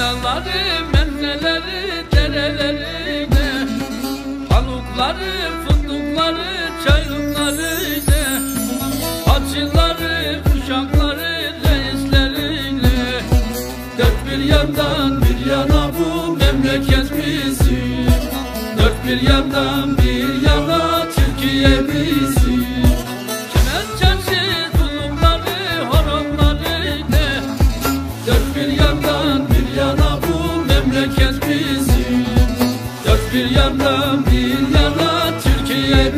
Yaylaları, menneleri, derelerine Palukları, fındıkları, çayırlarıyla Hacıları, uşakları, reisleriyle Dört bir yandan bir yana bu memleket bizim Dört bir yandan bir yana Türkiye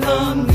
Dört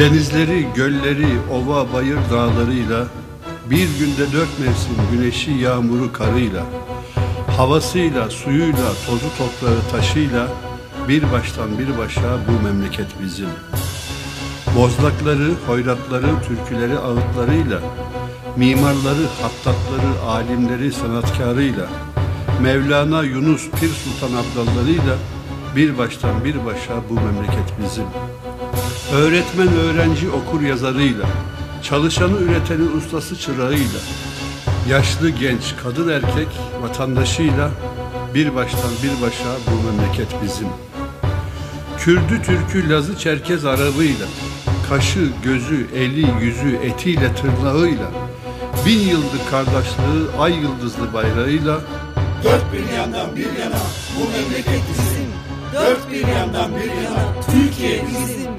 Denizleri, gölleri, ova, bayır dağlarıyla Bir günde dört mevsim güneşi, yağmuru, karıyla Havasıyla, suyuyla, tozu toprağı, taşıyla Bir baştan bir başa bu memleket bizim. Bozlakları, hoyratları, türküleri, ağıtlarıyla Mimarları, hattatları, alimleri, sanatkarıyla Mevlana, Yunus, Pir Sultan Abdallarıyla Bir baştan bir başa bu memleket bizim Öğretmen öğrenci okur yazarıyla, çalışanı üreteni ustası çırağıyla, yaşlı genç kadın erkek vatandaşıyla bir baştan bir başa bu memleket bizim. Kürdü Türkü Lazı Çerkez Arabıyla, kaşı, gözü, eli, yüzü, etiyle, tırnağıyla, bin yıldır kardeşliği, ay yıldızlı bayrağıyla, Dört bir yandan bir yana bu memleket bizim. Dört bir yandan bir yana Türkiye bizim.